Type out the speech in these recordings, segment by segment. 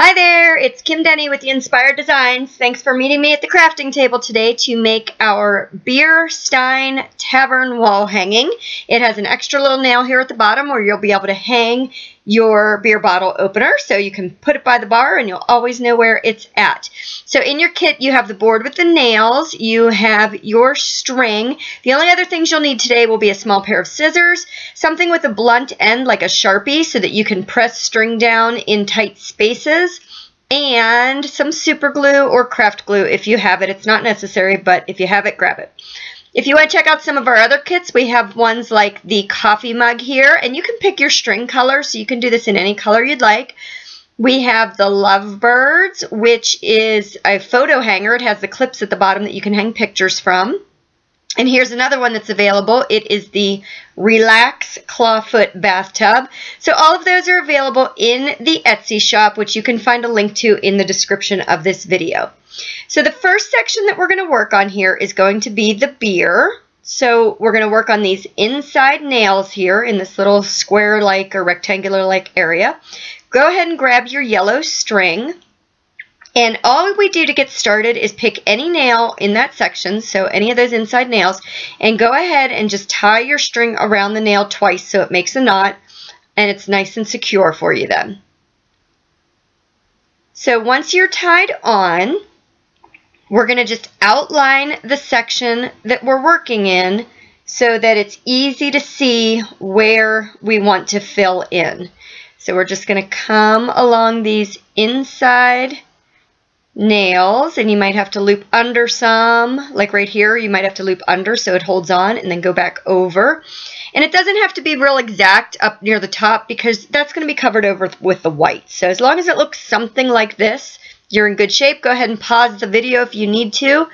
Hi there, it's Kim Denne with the Yinzpired Designs. Thanks for meeting me at the crafting table today to make our Beer Stein Tavern wall hanging. It has an extra little nail here at the bottom where you'll be able to hang your beer bottle opener so you can put it by the bar and you'll always know where it's at. So in your kit you have the board with the nails, you have your string. The only other things you'll need today will be a small pair of scissors, something with a blunt end like a Sharpie so that you can press string down in tight spaces, and some super glue or craft glue if you have it. It's not necessary, but if you have it, grab it. If you want to check out some of our other kits, we have ones like the coffee mug here, and you can pick your string color, so you can do this in any color you'd like. We have the Lovebirds, which is a photo hanger. It has the clips at the bottom that you can hang pictures from. And here's another one that's available. It is the Relax Clawfoot Bathtub. So all of those are available in the Etsy shop, which you can find a link to in the description of this video. So the first section that we're going to work on here is going to be the beer. So we're going to work on these inside nails here in this little square-like or rectangular-like area. Go ahead and grab your yellow string. And all we do to get started is pick any nail in that section, so any of those inside nails, and go ahead and just tie your string around the nail twice so it makes a knot, and it's nice and secure for you then. So once you're tied on, we're going to just outline the section that we're working in so that it's easy to see where we want to fill in. So we're just going to come along these inside nails and you might have to loop under some like right here you might have to loop under so it holds on and then go back over and it doesn't have to be real exact up near the top because that's going to be covered over with the white so as long as it looks something like this you're in good shape. Go ahead and pause the video if you need to.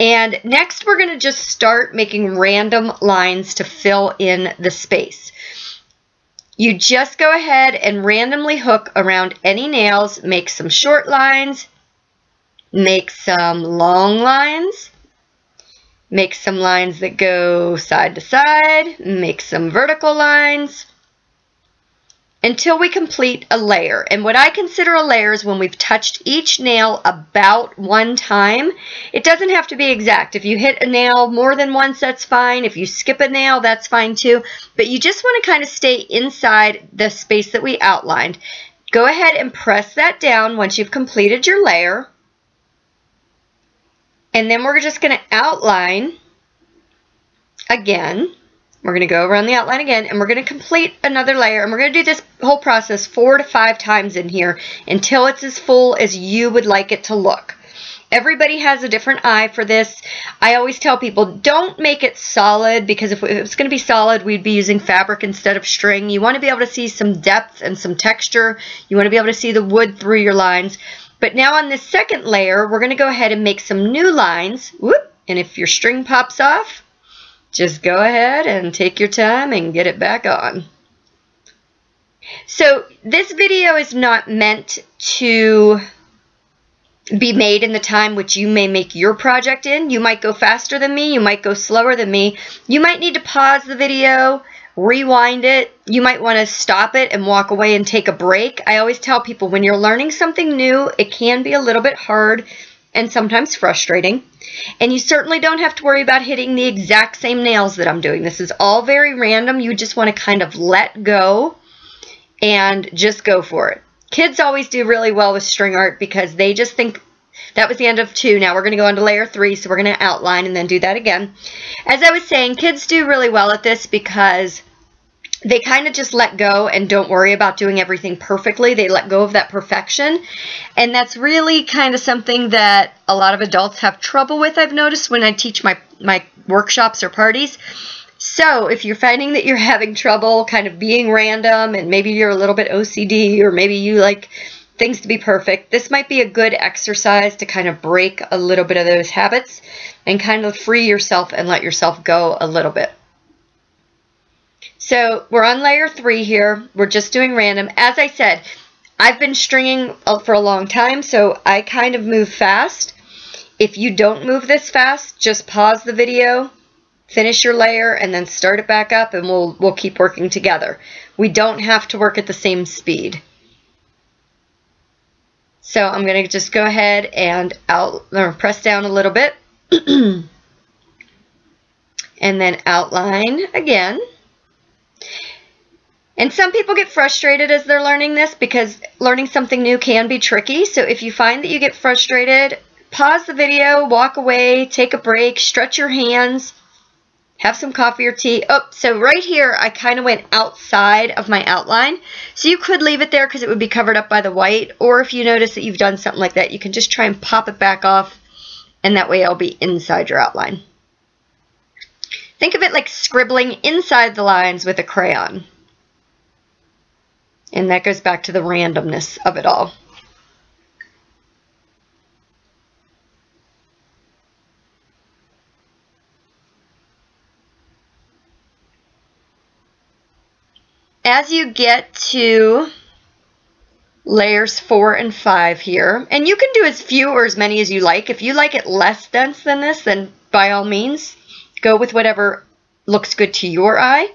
And next we're going to just start making random lines to fill in the space. You just go ahead and randomly hook around any nails, make some short lines, make some long lines, make some lines that go side to side, make some vertical lines, until we complete a layer. And what I consider a layer is when we've touched each nail about one time. It doesn't have to be exact. If you hit a nail more than once, that's fine. If you skip a nail, that's fine too. But you just want to kind of stay inside the space that we outlined. Go ahead and press that down once you've completed your layer. And then we're just going to outline again. We're going to go around the outline again, and we're going to complete another layer, and we're going to do this whole process four to five times in here until it's as full as you would like it to look. Everybody has a different eye for this. I always tell people, don't make it solid, because if it was going to be solid, we'd be using fabric instead of string. You want to be able to see some depth and some texture. You want to be able to see the wood through your lines. But now on this second layer, we're going to go ahead and make some new lines. Whoop! And if your string pops off, just go ahead and take your time and get it back on. So this video is not meant to be made in the time which you may make your project in. You might go faster than me. You might go slower than me. You might need to pause the video, rewind it. You might want to stop it and walk away and take a break. I always tell people when you're learning something new, it can be a little bit hard and sometimes frustrating. And you certainly don't have to worry about hitting the exact same nails that I'm doing. This is all very random. You just want to kind of let go and just go for it. Kids always do really well with string art because they just think that was the end of two. Now we're going to go on to layer three, so we're going to outline and then do that again. As I was saying, kids do really well at this because they kind of just let go and don't worry about doing everything perfectly. They let go of that perfection. And that's really kind of something that a lot of adults have trouble with, I've noticed when I teach my, my workshops or parties. So if you're finding that you're having trouble kind of being random and maybe you're a little bit OCD or maybe you like things to be perfect, this might be a good exercise to kind of break a little bit of those habits and kind of free yourself and let yourself go a little bit. So we're on layer three here. We're just doing random. As I said, I've been stringing for a long time, so I kind of move fast. If you don't move this fast, just pause the video, finish your layer, and then start it back up, and we'll, we'll keep working together. We don't have to work at the same speed. So I'm going to just go ahead and out or press down a little bit. and then outline again. And some people get frustrated as they're learning this because learning something new can be tricky. So if you find that you get frustrated, pause the video, walk away, take a break, stretch your hands, have some coffee or tea. Oh, so right here, I kind of went outside of my outline. So you could leave it there because it would be covered up by the white. Or if you notice that you've done something like that, you can just try and pop it back off. And that way it'll be inside your outline. Think of it like scribbling inside the lines with a crayon. And that goes back to the randomness of it all. As you get to layers four and five here, and you can do as few or as many as you like. If you like it less dense than this, then by all means, go with whatever looks good to your eye.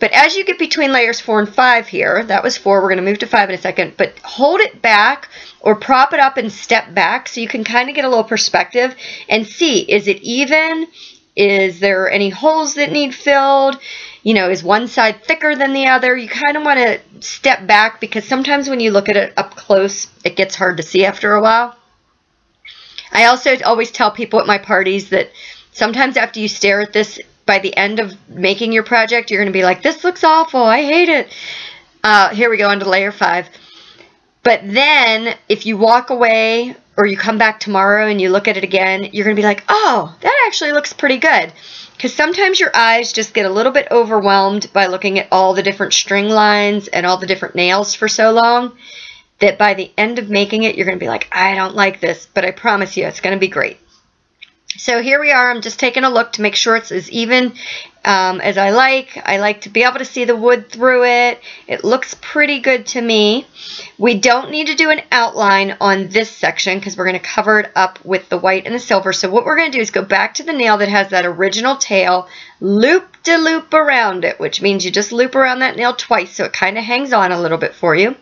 But as you get between layers four and five here, that was four, we're going to move to five in a second, but hold it back or prop it up and step back so you can kind of get a little perspective and see, is it even? Is there any holes that need filled? You know, is one side thicker than the other? You kind of want to step back because sometimes when you look at it up close, it gets hard to see after a while. I also always tell people at my parties that sometimes after you stare at this by the end of making your project, you're going to be like, this looks awful. I hate it. Uh, here we go into layer five. But then if you walk away or you come back tomorrow and you look at it again, you're going to be like, oh, that actually looks pretty good. Because sometimes your eyes just get a little bit overwhelmed by looking at all the different string lines and all the different nails for so long that by the end of making it, you're going to be like, I don't like this, but I promise you it's going to be great. So here we are. I'm just taking a look to make sure it's as even um, as I like. I like to be able to see the wood through it. It looks pretty good to me. We don't need to do an outline on this section because we're going to cover it up with the white and the silver. So what we're going to do is go back to the nail that has that original tail, loop-de-loop -loop around it, which means you just loop around that nail twice so it kind of hangs on a little bit for you.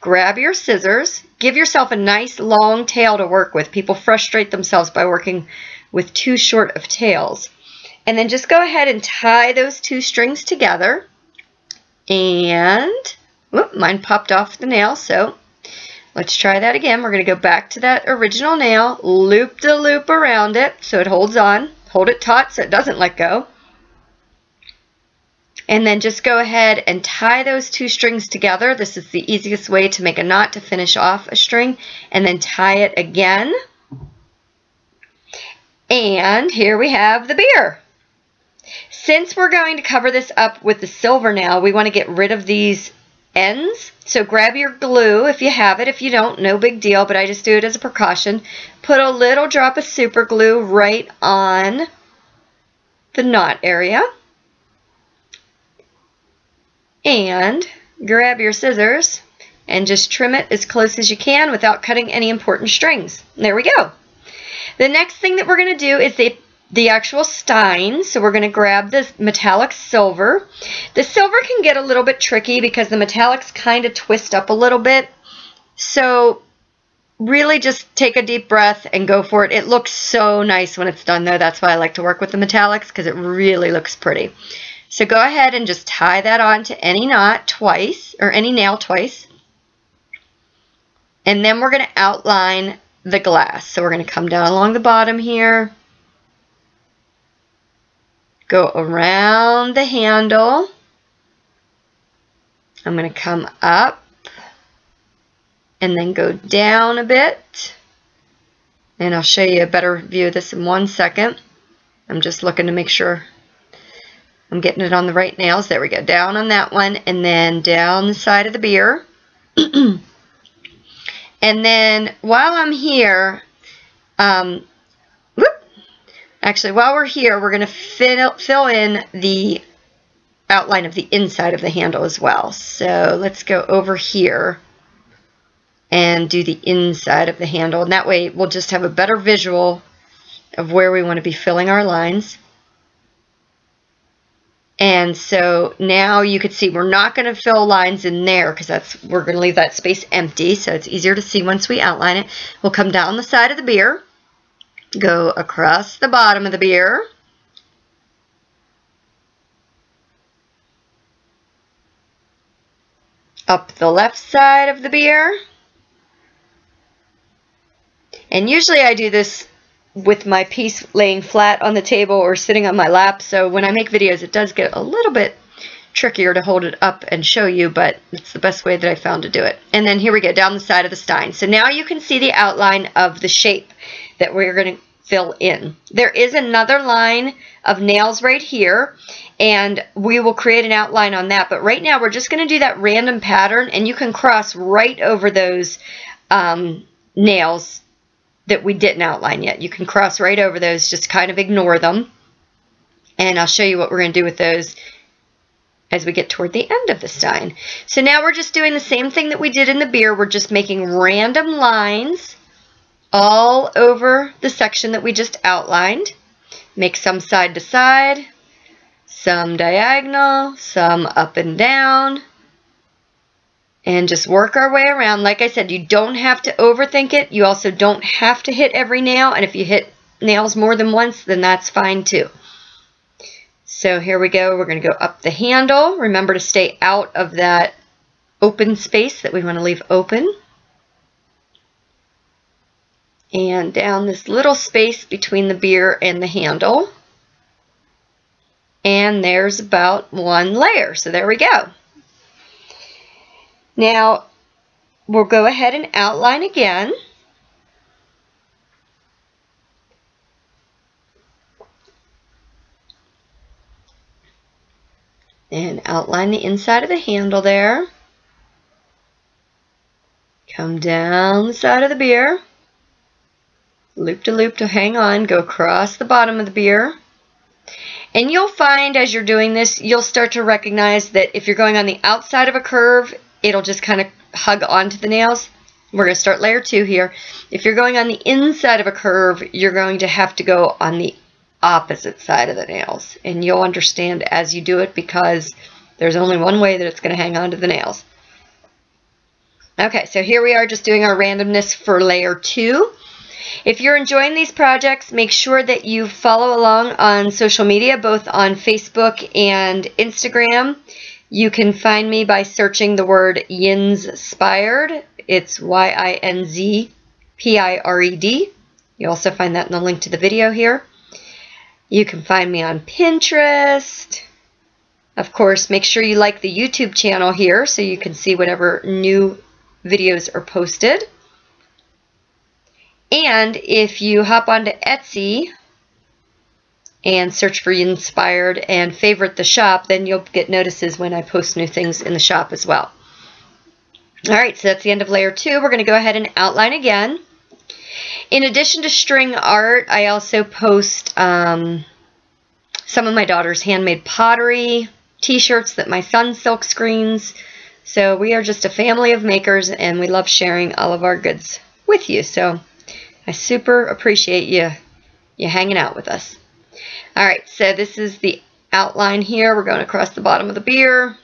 Grab your scissors. Give yourself a nice long tail to work with. People frustrate themselves by working with two short of tails. And then just go ahead and tie those two strings together. And, whoop, mine popped off the nail, so let's try that again. We're going to go back to that original nail, loop the loop around it so it holds on. Hold it taut so it doesn't let go. And then just go ahead and tie those two strings together. This is the easiest way to make a knot to finish off a string. And then tie it again. And here we have the beer. Since we're going to cover this up with the silver now, we want to get rid of these ends. So grab your glue if you have it. If you don't, no big deal, but I just do it as a precaution. Put a little drop of super glue right on the knot area. And grab your scissors and just trim it as close as you can without cutting any important strings. There we go. The next thing that we're going to do is the, the actual stein. So we're going to grab this metallic silver. The silver can get a little bit tricky because the metallics kind of twist up a little bit. So really just take a deep breath and go for it. It looks so nice when it's done though. That's why I like to work with the metallics because it really looks pretty. So go ahead and just tie that on to any knot twice or any nail twice. And then we're going to outline the glass. So we're going to come down along the bottom here, go around the handle. I'm going to come up and then go down a bit. And I'll show you a better view of this in one second. I'm just looking to make sure I'm getting it on the right nails. There we go. Down on that one and then down the side of the beer. And then while I'm here, um, whoop, actually while we're here, we're going to fill, fill in the outline of the inside of the handle as well. So let's go over here and do the inside of the handle. And that way we'll just have a better visual of where we want to be filling our lines. And so now you can see we're not going to fill lines in there because that's we're going to leave that space empty. So it's easier to see once we outline it. We'll come down the side of the beer, go across the bottom of the beer, up the left side of the beer, and usually I do this with my piece laying flat on the table or sitting on my lap. So when I make videos, it does get a little bit trickier to hold it up and show you, but it's the best way that I found to do it. And then here we go, down the side of the stein. So now you can see the outline of the shape that we're going to fill in. There is another line of nails right here, and we will create an outline on that. But right now, we're just going to do that random pattern, and you can cross right over those um, nails that we didn't outline yet. You can cross right over those, just kind of ignore them. And I'll show you what we're going to do with those as we get toward the end of the stein. So now we're just doing the same thing that we did in the beer. We're just making random lines all over the section that we just outlined. Make some side to side, some diagonal, some up and down and just work our way around. Like I said, you don't have to overthink it. You also don't have to hit every nail. And if you hit nails more than once, then that's fine too. So here we go. We're going to go up the handle. Remember to stay out of that open space that we want to leave open. And down this little space between the beer and the handle. And there's about one layer. So there we go. Now, we'll go ahead and outline again. And outline the inside of the handle there. Come down the side of the beer. Loop to loop to hang on. Go across the bottom of the beer. And you'll find as you're doing this, you'll start to recognize that if you're going on the outside of a curve, it'll just kind of hug onto the nails. We're going to start layer two here. If you're going on the inside of a curve, you're going to have to go on the opposite side of the nails. And you'll understand as you do it because there's only one way that it's going to hang on to the nails. Okay, so here we are just doing our randomness for layer two. If you're enjoying these projects, make sure that you follow along on social media, both on Facebook and Instagram. You can find me by searching the word Yinzpired. It's Y-I-N-Z-P-I-R-E-D. You also find that in the link to the video here. You can find me on Pinterest. Of course, make sure you like the YouTube channel here so you can see whatever new videos are posted. And if you hop onto Etsy, and search for Yinzpired and favorite the shop, then you'll get notices when I post new things in the shop as well. All right, so that's the end of layer two. We're going to go ahead and outline again. In addition to string art, I also post um, some of my daughter's handmade pottery, t-shirts that my son silk screens. So we are just a family of makers and we love sharing all of our goods with you. So I super appreciate you, you hanging out with us. All right, so this is the outline here. We're going across the bottom of the beer,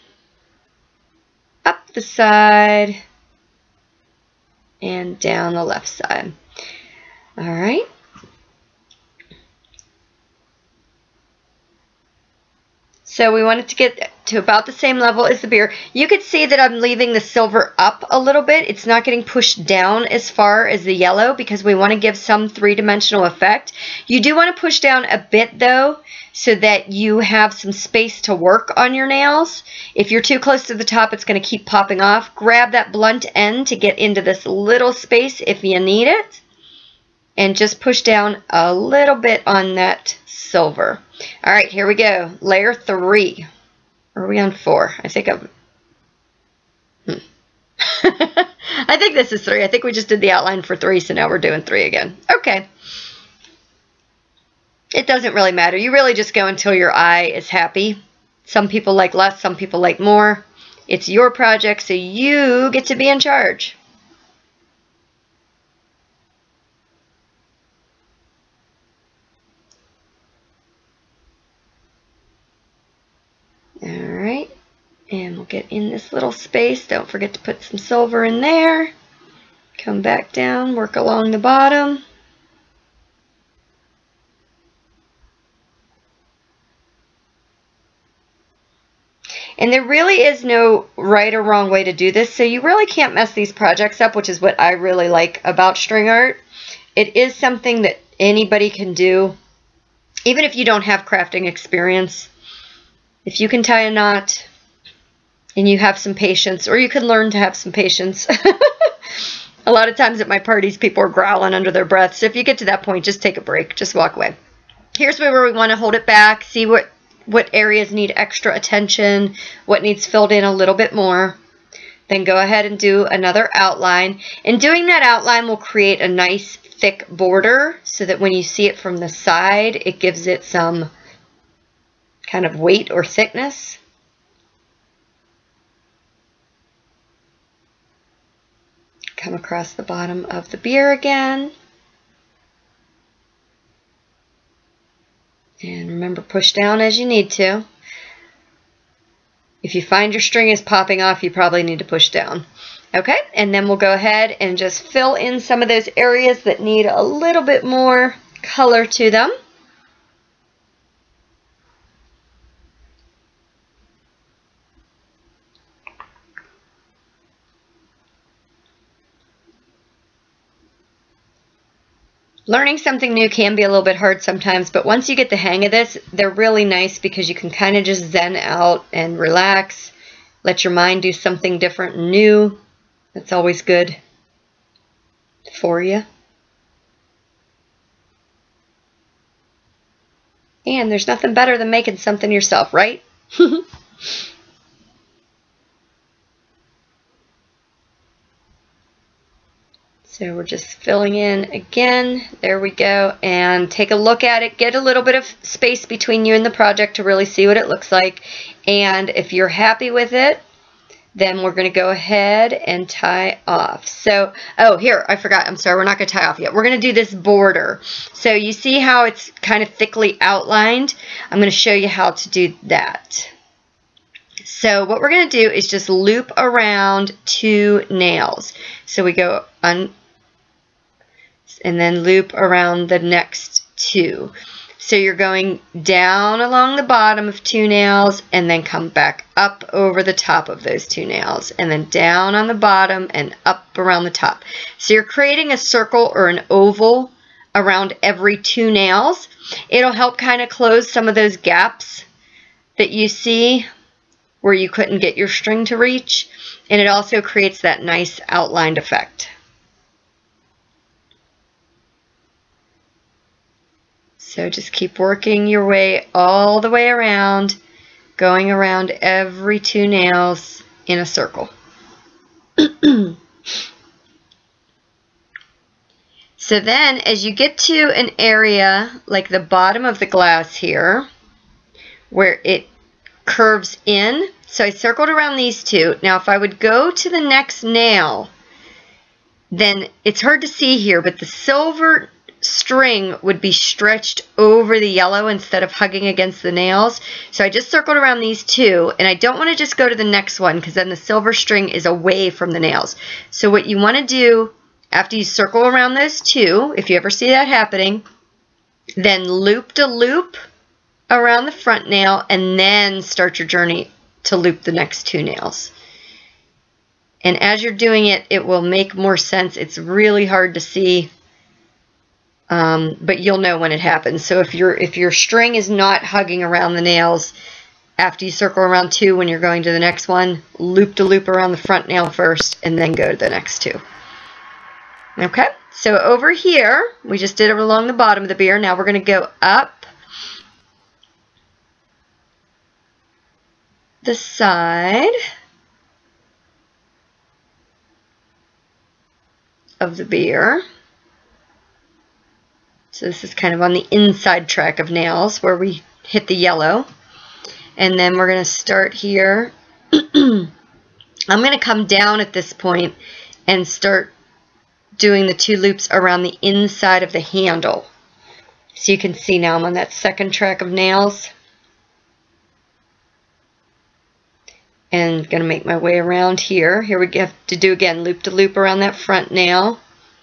up the side, and down the left side. All right. So we want it to get to about the same level as the beer. You could see that I'm leaving the silver up a little bit. It's not getting pushed down as far as the yellow because we want to give some three-dimensional effect. You do want to push down a bit though so that you have some space to work on your nails. If you're too close to the top, it's going to keep popping off. Grab that blunt end to get into this little space if you need it. And just push down a little bit on that silver. All right, here we go. Layer three. Are we on four? I think I'm... Hmm. I think this is three. I think we just did the outline for three, so now we're doing three again. Okay. It doesn't really matter. You really just go until your eye is happy. Some people like less, some people like more. It's your project, so you get to be in charge. And we'll get in this little space. Don't forget to put some silver in there. Come back down, work along the bottom. And there really is no right or wrong way to do this, so you really can't mess these projects up, which is what I really like about string art. It is something that anybody can do, even if you don't have crafting experience. If you can tie a knot and you have some patience, or you can learn to have some patience. a lot of times at my parties, people are growling under their breath, so if you get to that point, just take a break, just walk away. Here's where we want to hold it back, see what what areas need extra attention, what needs filled in a little bit more. Then go ahead and do another outline. And doing that outline will create a nice thick border so that when you see it from the side, it gives it some kind of weight or thickness. Come across the bottom of the beer again. And remember, push down as you need to. If you find your string is popping off, you probably need to push down. Okay, and then we'll go ahead and just fill in some of those areas that need a little bit more color to them. Learning something new can be a little bit hard sometimes, but once you get the hang of this, they're really nice because you can kind of just zen out and relax, let your mind do something different and new. That's always good for you. And there's nothing better than making something yourself, right? So we're just filling in again. There we go. And take a look at it. Get a little bit of space between you and the project to really see what it looks like. And if you're happy with it, then we're going to go ahead and tie off. So, oh, here, I forgot. I'm sorry, we're not going to tie off yet. We're going to do this border. So you see how it's kind of thickly outlined? I'm going to show you how to do that. So what we're going to do is just loop around two nails. So we go on and then loop around the next two. So you're going down along the bottom of two nails and then come back up over the top of those two nails and then down on the bottom and up around the top. So you're creating a circle or an oval around every two nails. It'll help kind of close some of those gaps that you see where you couldn't get your string to reach. And it also creates that nice outlined effect. So just keep working your way all the way around, going around every two nails in a circle. so then as you get to an area like the bottom of the glass here, where it curves in, so I circled around these two. Now if I would go to the next nail, then it's hard to see here, but the silver string would be stretched over the yellow instead of hugging against the nails. So I just circled around these two, and I don't want to just go to the next one because then the silver string is away from the nails. So what you want to do after you circle around those two, if you ever see that happening, then loop to loop around the front nail and then start your journey to loop the next two nails. And as you're doing it, it will make more sense. It's really hard to see um, but you'll know when it happens. So if your if your string is not hugging around the nails after you circle around two when you're going to the next one, loop to loop around the front nail first and then go to the next two. Okay, so over here, we just did it along the bottom of the beer. Now we're going to go up the side of the beer. So this is kind of on the inside track of nails where we hit the yellow. And then we're going to start here. I'm going to come down at this point and start doing the two loops around the inside of the handle. So you can see now I'm on that second track of nails. And going to make my way around here. Here we have to do again loop to loop around that front nail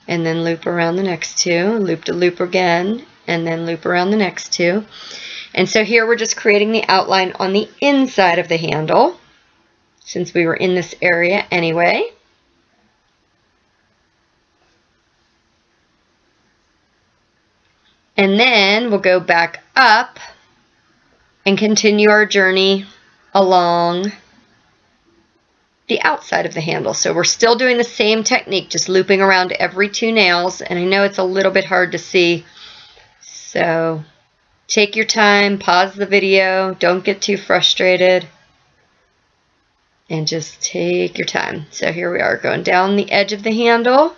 and then loop around the next two, loop to loop again, and then loop around the next two. And so here we're just creating the outline on the inside of the handle since we were in this area anyway. And then we'll go back up and continue our journey along the outside of the handle. So we're still doing the same technique, just looping around every two nails. And I know it's a little bit hard to see. So take your time, pause the video, don't get too frustrated. And just take your time. So here we are going down the edge of the handle,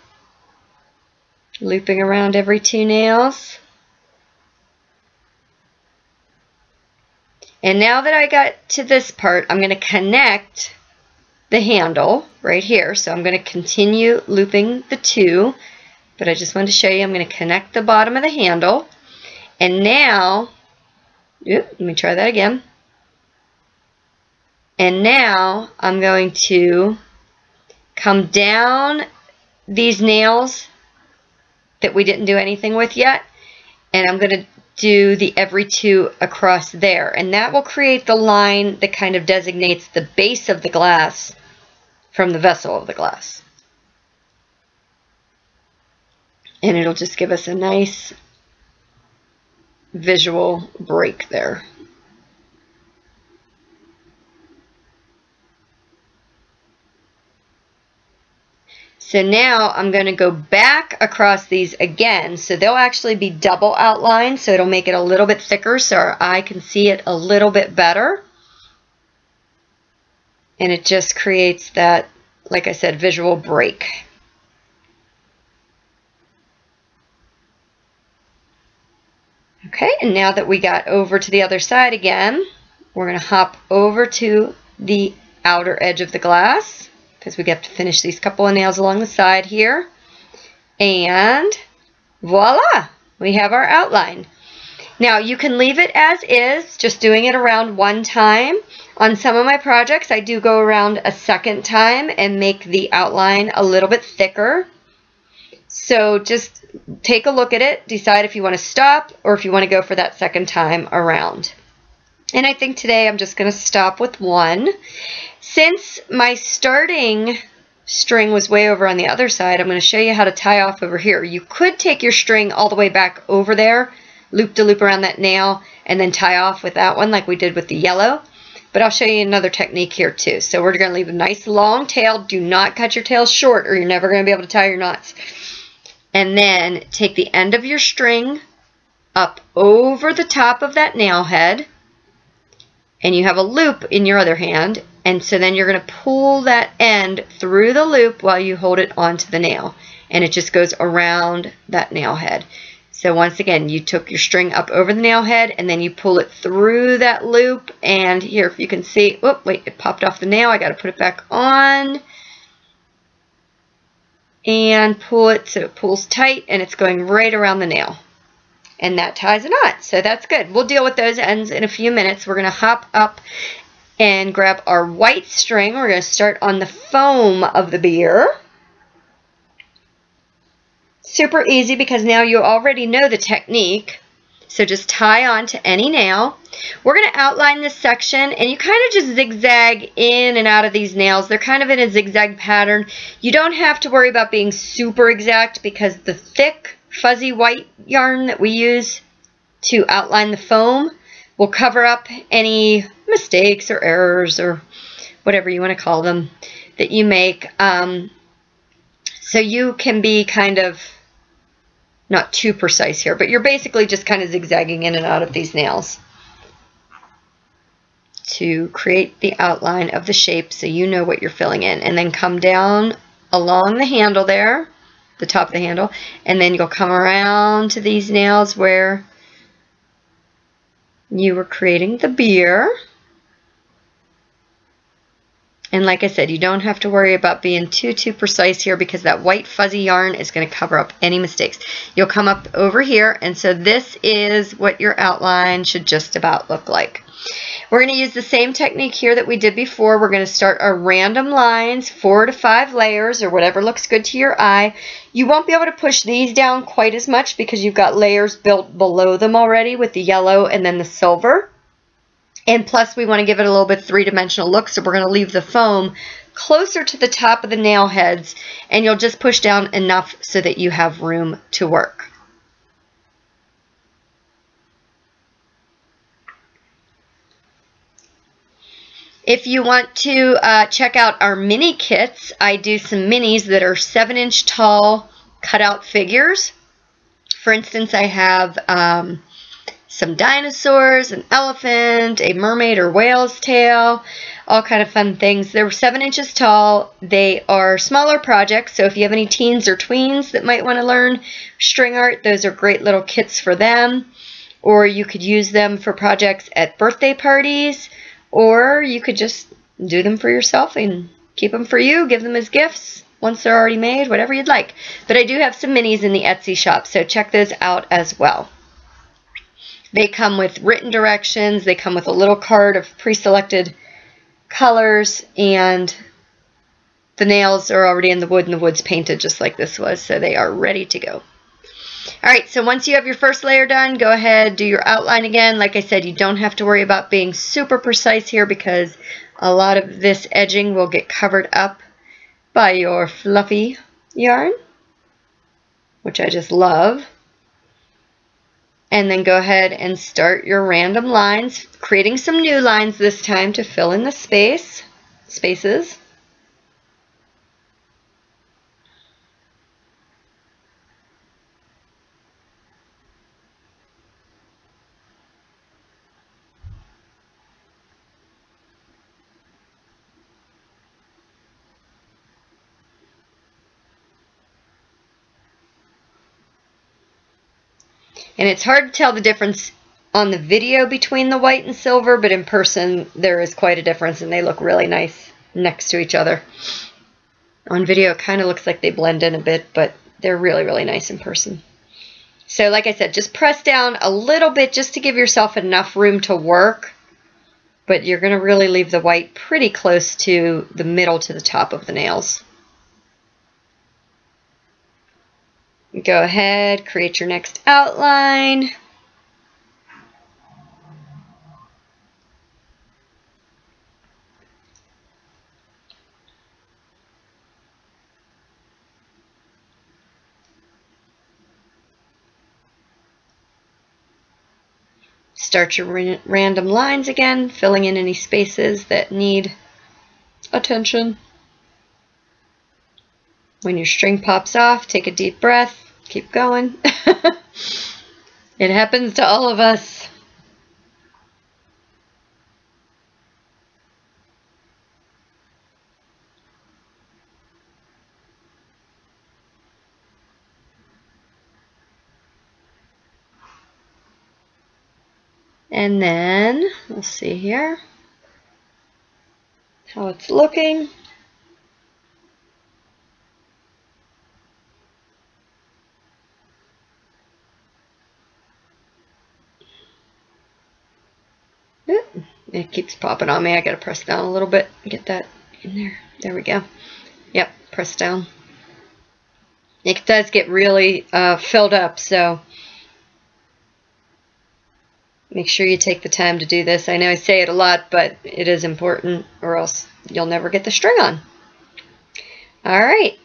looping around every two nails. And now that I got to this part, I'm going to connect the handle right here. So I'm going to continue looping the two, but I just wanted to show you I'm going to connect the bottom of the handle. And now, oops, let me try that again. And now I'm going to come down these nails that we didn't do anything with yet. And I'm going to do the every two across there. And that will create the line that kind of designates the base of the glass from the vessel of the glass. And it'll just give us a nice visual break there. So now I'm going to go back across these again. So they'll actually be double outlined, so it'll make it a little bit thicker so our eye can see it a little bit better. And it just creates that, like I said, visual break. Okay, and now that we got over to the other side again, we're going to hop over to the outer edge of the glass because we get to finish these couple of nails along the side here. And voila, we have our outline. Now you can leave it as is, just doing it around one time. On some of my projects, I do go around a second time and make the outline a little bit thicker. So just take a look at it, decide if you want to stop or if you want to go for that second time around. And I think today I'm just going to stop with one. Since my starting string was way over on the other side, I'm going to show you how to tie off over here. You could take your string all the way back over there, loop to loop around that nail, and then tie off with that one like we did with the yellow. But I'll show you another technique here too. So we're going to leave a nice long tail. Do not cut your tail short or you're never going to be able to tie your knots. And then take the end of your string up over the top of that nail head and you have a loop in your other hand and so then you're going to pull that end through the loop while you hold it onto the nail. And it just goes around that nail head. So once again, you took your string up over the nail head and then you pull it through that loop. And here, if you can see, oh, wait, it popped off the nail. I got to put it back on. And pull it so it pulls tight and it's going right around the nail. And that ties a knot. So that's good. We'll deal with those ends in a few minutes. We're going to hop up and grab our white string. We're going to start on the foam of the beer. Super easy because now you already know the technique. So just tie on to any nail. We're going to outline this section and you kind of just zigzag in and out of these nails. They're kind of in a zigzag pattern. You don't have to worry about being super exact because the thick fuzzy white yarn that we use to outline the foam will cover up any mistakes or errors or whatever you want to call them that you make. Um, so you can be kind of not too precise here, but you're basically just kind of zigzagging in and out of these nails to create the outline of the shape so you know what you're filling in. And then come down along the handle there, the top of the handle, and then you'll come around to these nails where you were creating the beer. And like I said, you don't have to worry about being too, too precise here because that white fuzzy yarn is going to cover up any mistakes. You'll come up over here, and so this is what your outline should just about look like. We're going to use the same technique here that we did before. We're going to start our random lines, four to five layers or whatever looks good to your eye. You won't be able to push these down quite as much because you've got layers built below them already with the yellow and then the silver. And plus we want to give it a little bit three-dimensional look, so we're going to leave the foam closer to the top of the nail heads and you'll just push down enough so that you have room to work. If you want to uh, check out our mini kits, I do some minis that are 7 inch tall cutout figures. For instance, I have um, some dinosaurs, an elephant, a mermaid or whale's tail, all kind of fun things. They're 7 inches tall. They are smaller projects, so if you have any teens or tweens that might want to learn string art, those are great little kits for them. Or you could use them for projects at birthday parties or you could just do them for yourself and keep them for you, give them as gifts once they're already made, whatever you'd like. But I do have some minis in the Etsy shop, so check those out as well. They come with written directions, they come with a little card of pre-selected colors, and the nails are already in the wood and the wood's painted just like this was, so they are ready to go. All right, so once you have your first layer done, go ahead, do your outline again. Like I said, you don't have to worry about being super precise here because a lot of this edging will get covered up by your fluffy yarn, which I just love. And then go ahead and start your random lines, creating some new lines this time to fill in the space, spaces. And it's hard to tell the difference on the video between the white and silver, but in person there is quite a difference and they look really nice next to each other. On video it kind of looks like they blend in a bit, but they're really, really nice in person. So like I said, just press down a little bit just to give yourself enough room to work, but you're going to really leave the white pretty close to the middle to the top of the nails. Go ahead, create your next outline. Start your random lines again, filling in any spaces that need attention. When your string pops off, take a deep breath keep going. it happens to all of us. And then, let's see here how it's looking. It keeps popping on me. I gotta press down a little bit. Get that in there. There we go. Yep, press down. It does get really uh, filled up, so make sure you take the time to do this. I know I say it a lot, but it is important or else you'll never get the string on. All right,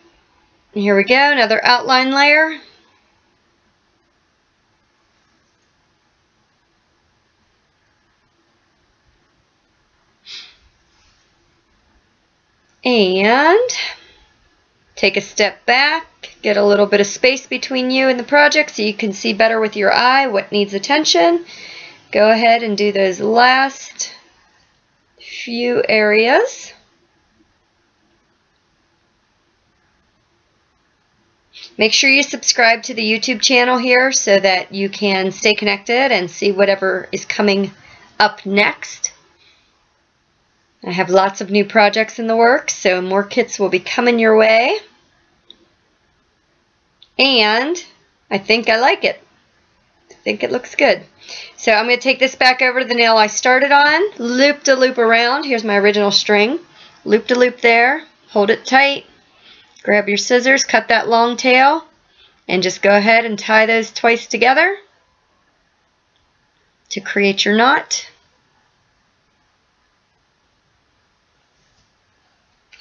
here we go, another outline layer. And take a step back, get a little bit of space between you and the project so you can see better with your eye what needs attention. Go ahead and do those last few areas. Make sure you subscribe to the YouTube channel here so that you can stay connected and see whatever is coming up next. I have lots of new projects in the works, so more kits will be coming your way. And I think I like it. I think it looks good. So I'm going to take this back over to the nail I started on, loop to loop around. Here's my original string. Loop to loop there, hold it tight, grab your scissors, cut that long tail, and just go ahead and tie those twice together to create your knot.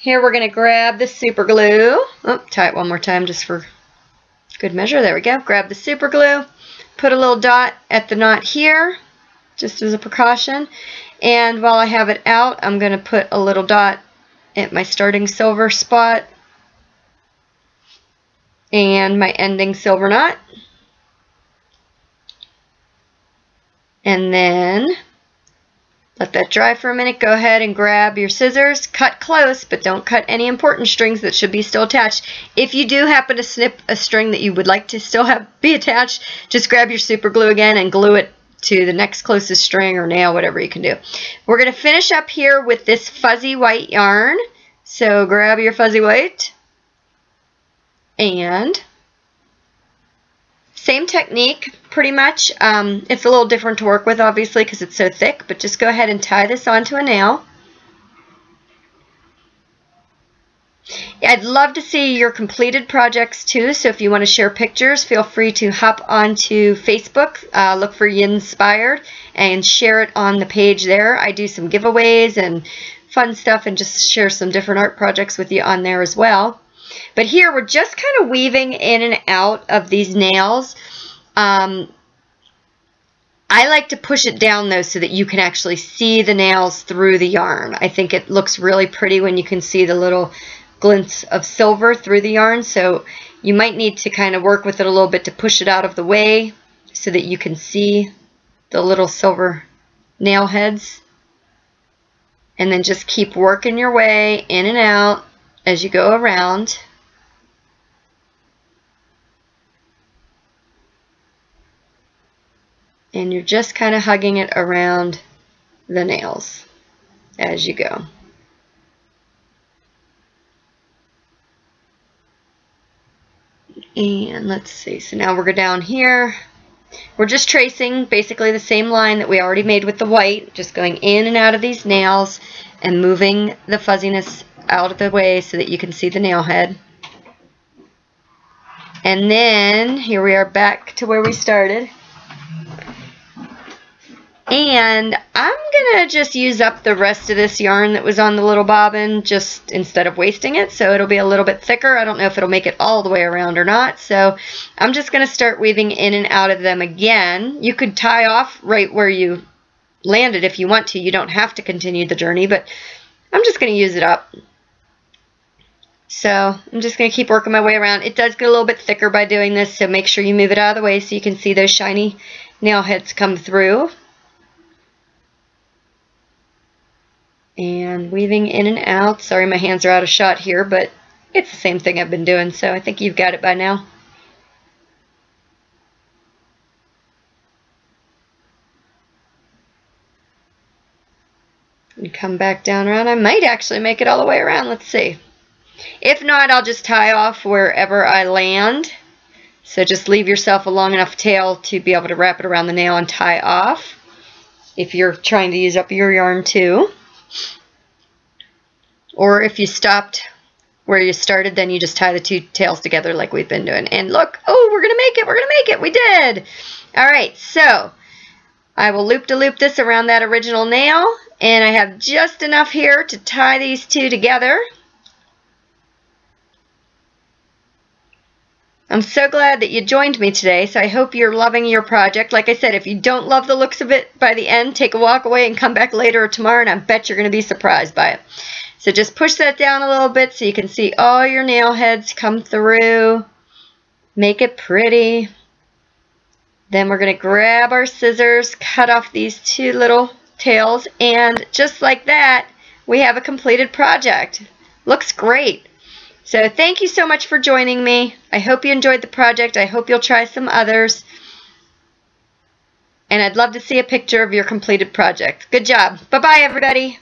Here we're going to grab the super glue. Oh, tie it one more time just for good measure. There we go. Grab the super glue. Put a little dot at the knot here, just as a precaution. And while I have it out, I'm going to put a little dot at my starting silver spot and my ending silver knot. And then let that dry for a minute. Go ahead and grab your scissors. Cut close, but don't cut any important strings that should be still attached. If you do happen to snip a string that you would like to still have be attached, just grab your super glue again and glue it to the next closest string or nail, whatever you can do. We're going to finish up here with this fuzzy white yarn. So grab your fuzzy white and same technique, pretty much. Um, it's a little different to work with, obviously, because it's so thick, but just go ahead and tie this onto a nail. I'd love to see your completed projects too, so if you want to share pictures, feel free to hop onto Facebook, uh, look for Yinzpired, and share it on the page there. I do some giveaways and fun stuff and just share some different art projects with you on there as well. But here we're just kind of weaving in and out of these nails. Um, I like to push it down though so that you can actually see the nails through the yarn. I think it looks really pretty when you can see the little glints of silver through the yarn. So you might need to kind of work with it a little bit to push it out of the way so that you can see the little silver nail heads. And then just keep working your way in and out as you go around. And you're just kind of hugging it around the nails as you go. And let's see, so now we're down here. We're just tracing basically the same line that we already made with the white, just going in and out of these nails and moving the fuzziness out of the way so that you can see the nail head. And then here we are back to where we started. And I'm going to just use up the rest of this yarn that was on the little bobbin just instead of wasting it. So it'll be a little bit thicker. I don't know if it'll make it all the way around or not. So I'm just going to start weaving in and out of them again. You could tie off right where you landed if you want to. You don't have to continue the journey, but I'm just going to use it up. So I'm just going to keep working my way around. It does get a little bit thicker by doing this, so make sure you move it out of the way so you can see those shiny nail heads come through. And weaving in and out. Sorry my hands are out of shot here, but it's the same thing I've been doing, so I think you've got it by now. And come back down around. I might actually make it all the way around. Let's see. If not, I'll just tie off wherever I land. So just leave yourself a long enough tail to be able to wrap it around the nail and tie off. If you're trying to use up your yarn too. Or if you stopped where you started, then you just tie the two tails together like we've been doing. And look, oh, we're going to make it, we're going to make it, we did. All right, so I will loop-de-loop -loop this around that original nail, and I have just enough here to tie these two together. I'm so glad that you joined me today, so I hope you're loving your project. Like I said, if you don't love the looks of it by the end, take a walk away and come back later or tomorrow, and I bet you're going to be surprised by it. So just push that down a little bit so you can see all your nail heads come through. Make it pretty. Then we're going to grab our scissors, cut off these two little tails, and just like that, we have a completed project. Looks great. So thank you so much for joining me. I hope you enjoyed the project. I hope you'll try some others. And I'd love to see a picture of your completed project. Good job. Bye-bye, everybody.